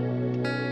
Música